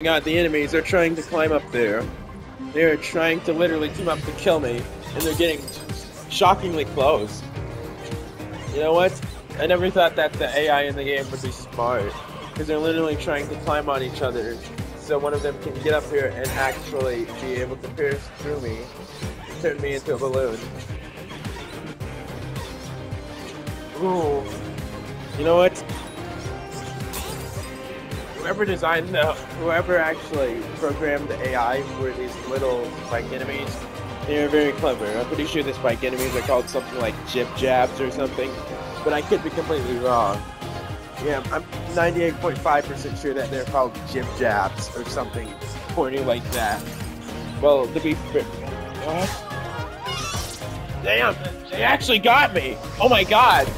God, the enemies They're trying to climb up there. They're trying to literally team up to kill me, and they're getting shockingly close. You know what? I never thought that the AI in the game would be smart, because they're literally trying to climb on each other, so one of them can get up here and actually be able to pierce through me, and turn me into a balloon. Ooh. You know what? Whoever designed the, whoever actually programmed the AI for these little spike enemies, they're very clever. I'm pretty sure the spike enemies are called something like jib jabs or something, but I could be completely wrong. Yeah, I'm 98.5% sure that they're called jib jabs or something corny like that. Well, to be fair, what? Damn, they actually got me! Oh my god!